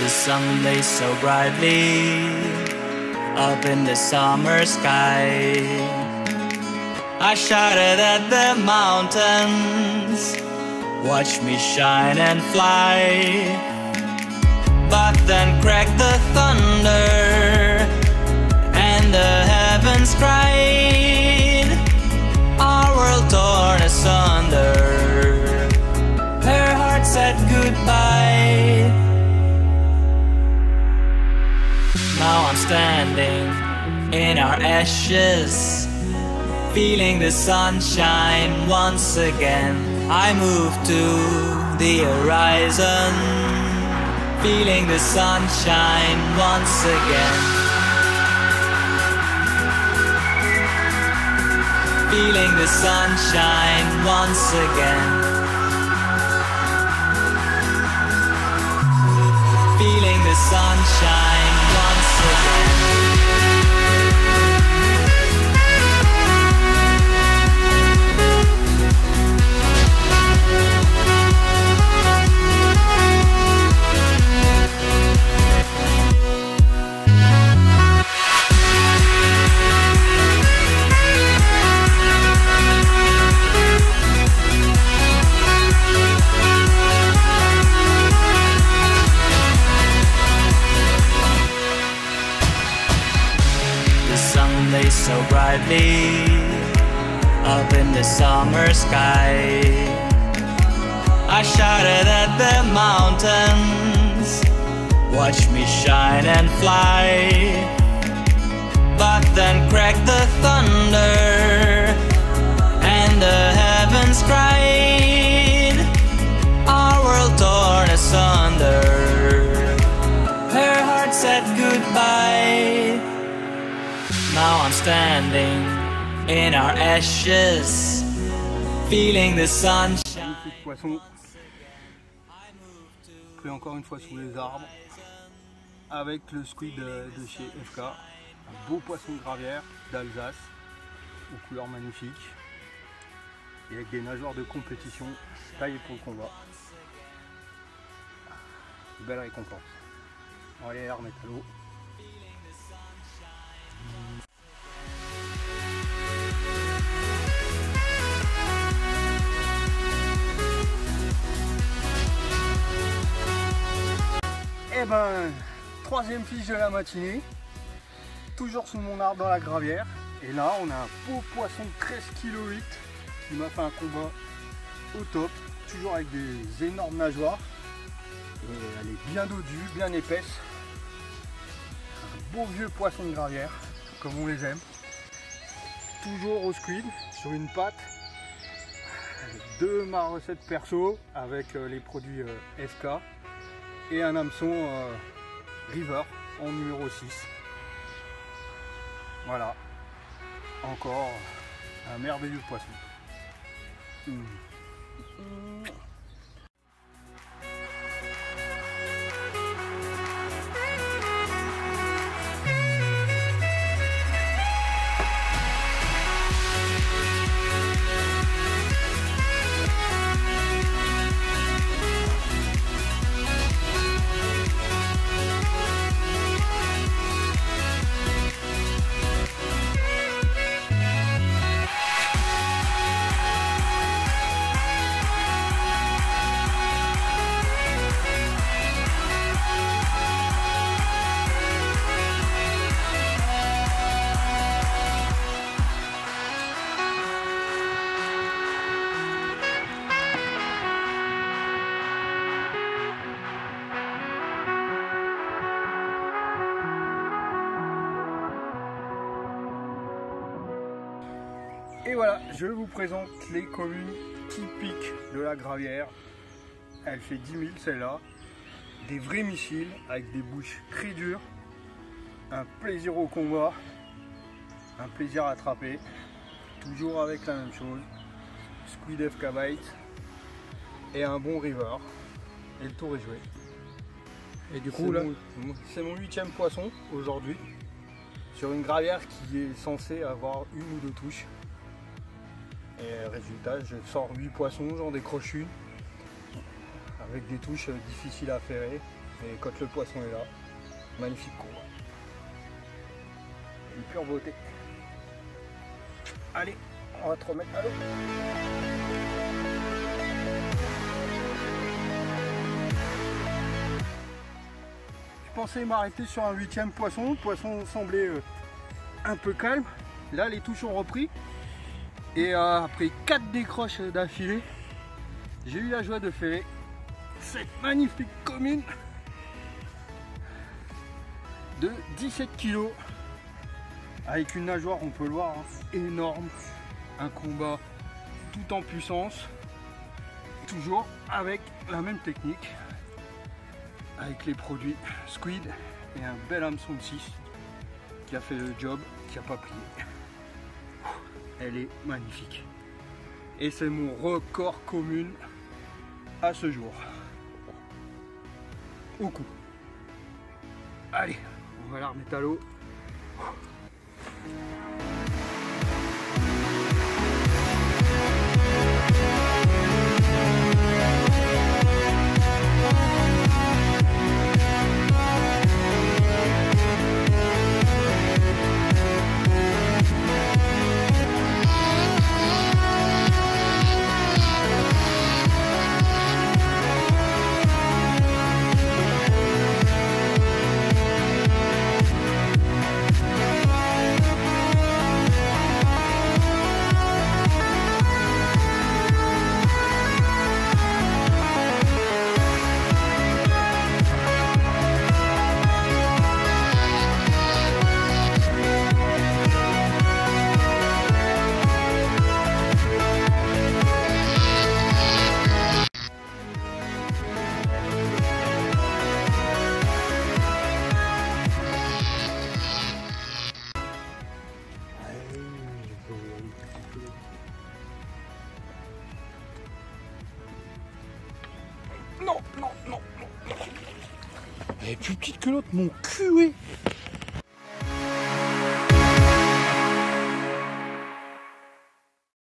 The sun blazed so brightly up in the summer sky. I shouted at the mountains, watch me shine and fly. But then cracked the thunder, and the heavens cried. Our world torn asunder. Her heart said goodbye. I'm standing in our ashes, feeling the sunshine once again. I move to the horizon, feeling the sunshine once again. Feeling the sunshine once again. Feeling the sunshine so brightly up in the summer sky. I shouted at the mountains, watch me shine and fly. But then cracked the thunder, and the heavens cried. Now I'm standing in our ashes, feeling the sunshine. Poisson pris encore une fois sous les arbres avec le squid de, chez FK. Un beau poisson de gravière d'Alsace aux couleurs magnifiques et avec des nageoires de compétition taillées pour le combat. Belle récompense. On va aller la remettre à l'eau. Et ben, troisième fiche de la matinée, toujours sous mon arbre dans la gravière. Et là, on a un beau poisson de 13 kg qui m'a fait un combat au top, toujours avec des énormes nageoires. Et elle est bien dodue, bien épaisse. Un beau vieux poisson de gravière, comme on les aime. Toujours au squid, sur une patte. De ma recette perso, avec euh, les produits euh, FK et un hameçon euh, River en numéro 6. Voilà. Encore un merveilleux poisson. Mm. Et voilà, je vous présente les communes typiques de la Gravière. Elle fait 10 000 celle-là. Des vrais missiles avec des bouches très dures. Un plaisir au combat. Un plaisir à attraper. Toujours avec la même chose. Squid FK Bite. Et un bon river. Et le tour est joué. Et du coup, là, C'est mon huitième poisson aujourd'hui. Sur une gravière qui est censée avoir une ou deux touches. Et résultat, je sors 8 poissons, j'en décroche une. Avec des touches difficiles à ferrer. Et quand le poisson est là, magnifique combat. Une pure beauté. Allez, on va te remettre à l'eau. Je pensais m'arrêter sur un huitième poisson. Le poisson semblait euh, un peu calme. Là, les touches ont repris. Et euh, après quatre décroches d'affilée, j'ai eu la joie de faire cette magnifique commune de 17 kg avec une nageoire, on peut le voir, hein, énorme. Un combat tout en puissance, toujours avec la même technique, avec les produits Squid et un bel hameçon de 6 qui a fait le job, qui a pas plié. Elle est magnifique. Et c'est mon record commune à ce jour. Au coup. Allez, on va la remettre à l'eau. Elle est plus petite que l'autre, mon cul